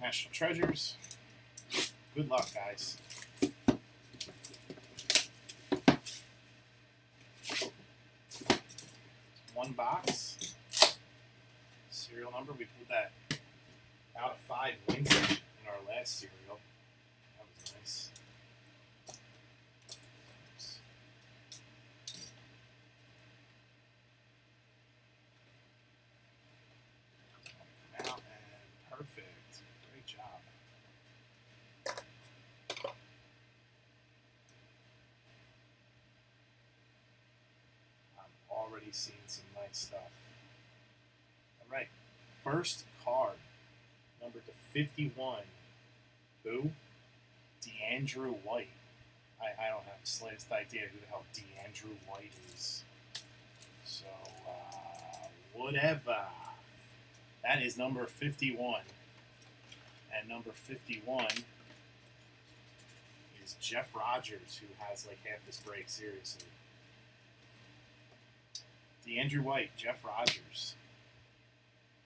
National Treasures. Good luck, guys. One box. Serial number. We pulled that out of five wins in our last serial. That was nice. Come out and perfect. Great job. I'm already seeing some nice stuff. All right, first card, number to 51. Who? DeAndrew White. I, I don't have the slightest idea who the hell DeAndrew White is. So, uh, whatever. That is number 51. And number 51 is Jeff Rogers, who has like half this break, seriously. DeAndrew White, Jeff Rogers.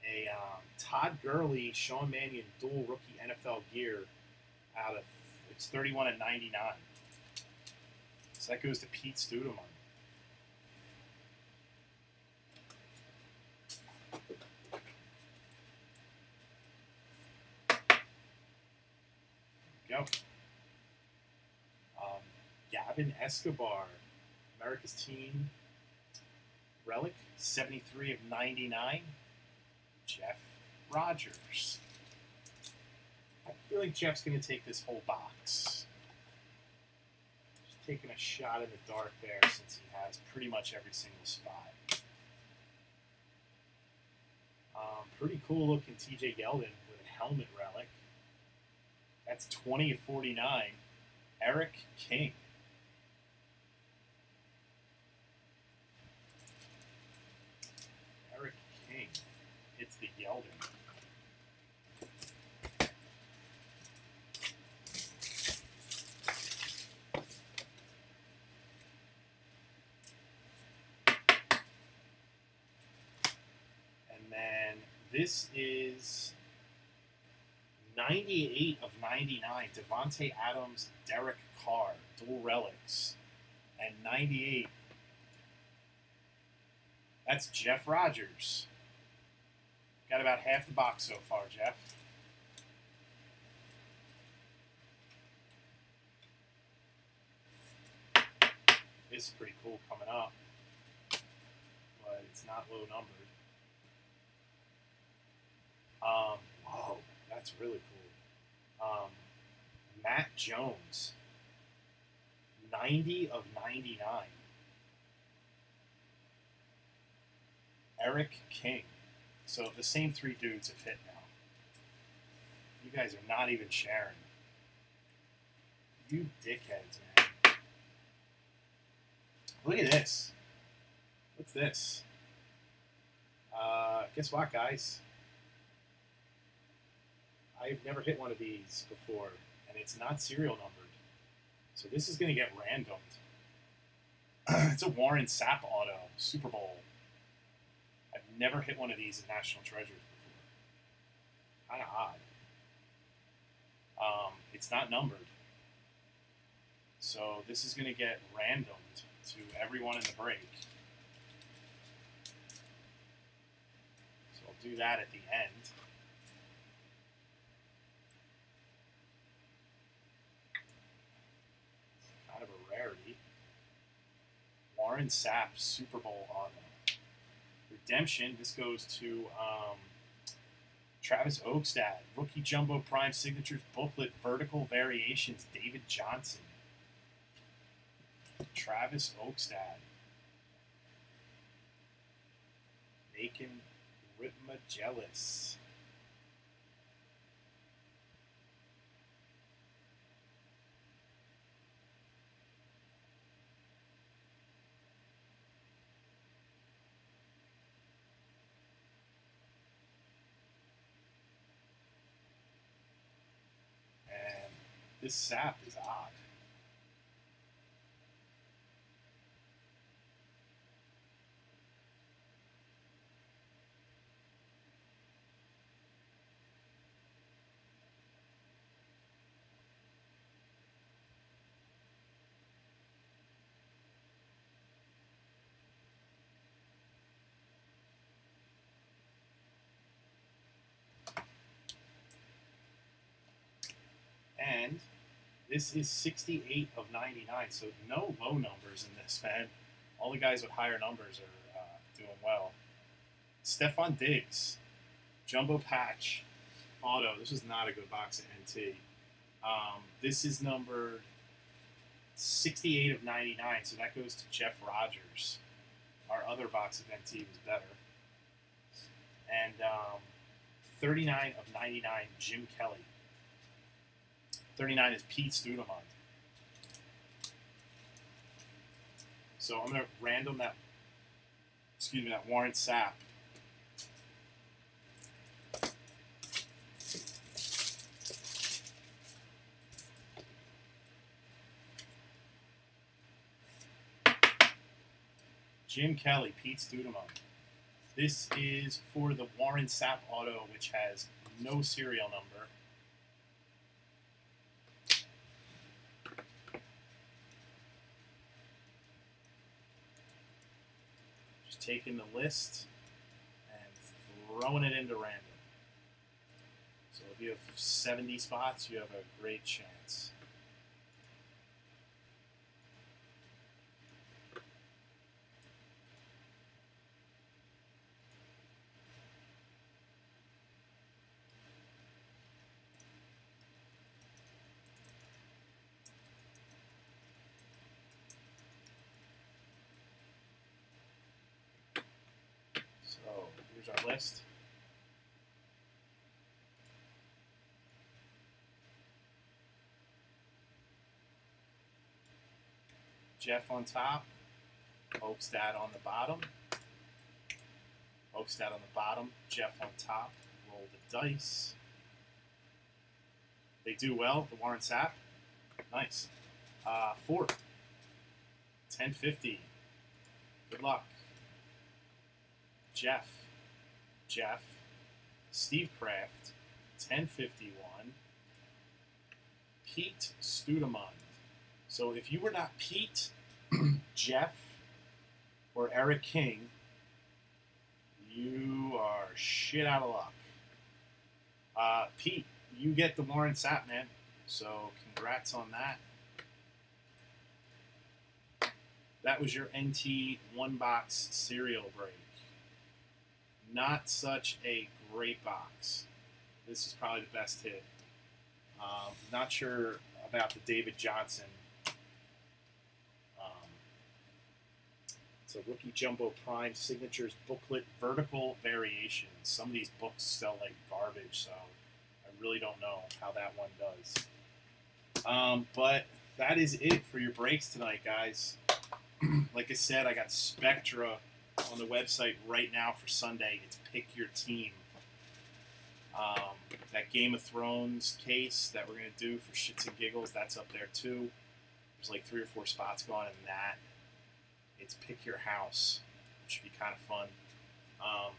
A um, Todd Gurley, Sean Mannion dual rookie NFL gear out of it's 31 and 99. So that goes to Pete Studemont. Go. Um, Gavin Escobar, America's team relic, 73 of 99. Jeff Rogers. I feel like Jeff's going to take this whole box. Just taking a shot in the dark there since he has pretty much every single spot. Um, pretty cool looking TJ Yeldon with a helmet relic. That's 20 of 49. Eric King. Eric King. It's the Yeldon. And then this is 98 of 99. Davante Adams, Derek Carr, dual relics. And 98. That's Jeff Rogers. Got about half the box so far, Jeff. This is pretty cool coming up, but it's not low numbered. Um, whoa, that's really cool. Um, Matt Jones, 90 of 99. Eric King. So the same three dudes have hit now. You guys are not even sharing. You dickheads, man. Look at this. What's this? Uh, guess what, guys? I've never hit one of these before, and it's not serial numbered. So this is going to get randomed. it's a Warren Sapp auto, Super Bowl. Never hit one of these in National Treasures before. Kind of odd. Um, it's not numbered. So this is going to get randomed to everyone in the break. So I'll do that at the end. Kind of a rarity. Warren Sapp Super Bowl auto. Redemption. This goes to um, Travis Oakstad. Rookie Jumbo Prime Signatures Booklet Vertical Variations. David Johnson. Travis Oakstad. Macon Whitma Jealous. And this Sapp is odd. And this is 68 of 99, so no low numbers in this, man. All the guys with higher numbers are uh, doing well. Stefon Diggs, Jumbo Patch, Auto. This is not a good box of NT. Um, this is number 68 of 99, so that goes to Jeff Rogers. Our other box of NT was better. And um, 39 of 99, Jim Kelly. 39 is Pete Studemont. So I'm going to random that, excuse me, that Warren Sapp. Jim Kelly, Pete Studemont. This is for the Warren Sapp Auto, which has no serial number. Taking the list and throwing it into random. So if you have 70 spots, you have a great chance. So here's our list. Jeff on top, Oakstad on the bottom. Oakstad on the bottom, Jeff on top. Roll the dice. They do well, the Warren Sapp. Nice. Uh, four. 1050. Good luck. Jeff, Jeff, Steve Kraft, 1051, Pete Studemont. So if you were not Pete, Jeff, or Eric King, you are shit out of luck. Uh, Pete, you get the Warren Sapp, man. So congrats on that. That was your NT one box serial break not such a great box. This is probably the best hit. Um, not sure about the David Johnson. Um, it's a rookie jumbo prime signatures booklet vertical variations. Some of these books sell like garbage, so I really don't know how that one does. Um, but that is it for your breaks tonight, guys. like I said, I got Spectra on the website right now for Sunday. It's pick your team. Um, that Game of Thrones case that we're gonna do for shits and giggles, that's up there too. There's like three or four spots going in that. It's pick your house, which should be kind of fun. Um,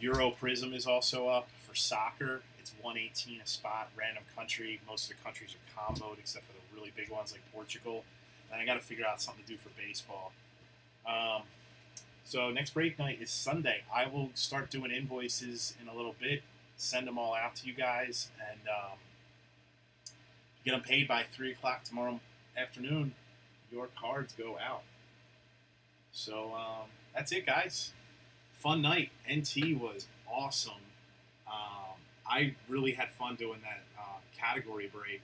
Euro Prizm is also up for soccer. It's 118 a spot. Random country. Most of the countries are comboed except for the really big ones like Portugal. And I got to figure out something to do for baseball. Um, so next break night is Sunday. I will start doing invoices in a little bit, send them all out to you guys, and um, get them paid by three o'clock tomorrow afternoon. Your cards go out. So um, that's it, guys. Fun night. NT was awesome. Um, I really had fun doing that uh, category break.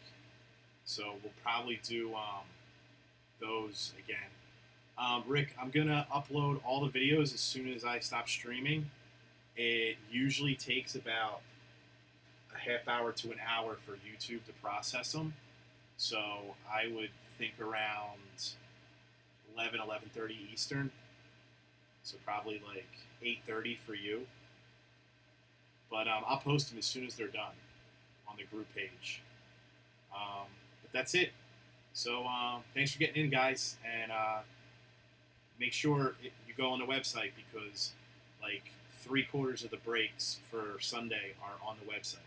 So we'll probably do um, those again. Um, Rick, I'm gonna upload all the videos as soon as I stop streaming. It usually takes about a half hour to an hour for YouTube to process them. So I would think around 11, 11.30 Eastern. So probably like 8.30 for you. But um, I'll post them as soon as they're done on the group page. Um, but that's it. So uh, thanks for getting in, guys. And uh, make sure you go on the website because like three quarters of the breaks for Sunday are on the website.